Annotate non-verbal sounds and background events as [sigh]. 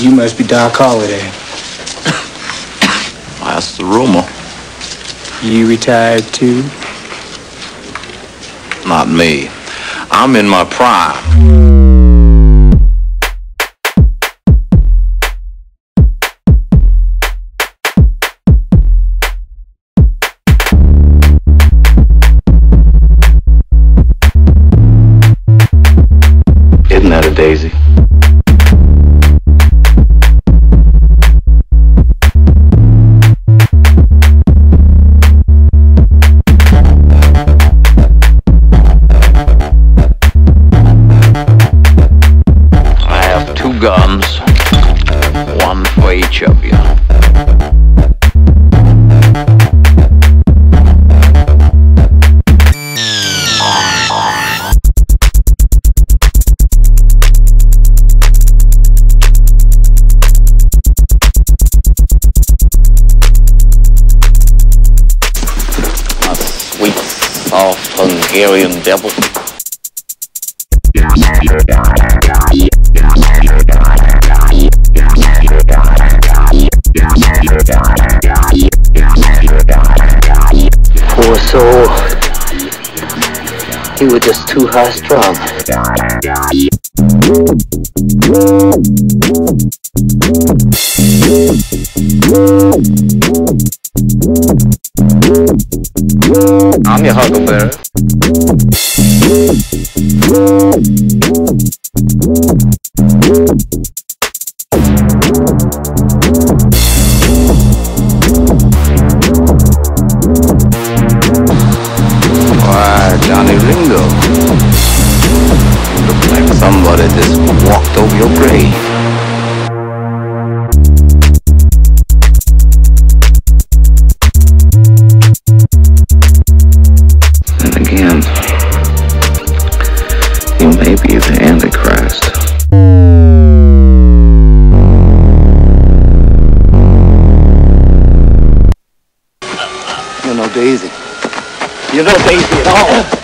You must be Doc Holliday. [coughs] That's the rumor. You retired too? Not me. I'm in my prime. One for each of you. A sweet, soft Hungarian devil. Soul. He was just too high strung. I'm your huckleberry. Johnny Ringo. Look like somebody just walked over your grave. And again, you may be the Antichrist. You're no Daisy. You're no Daisy at all.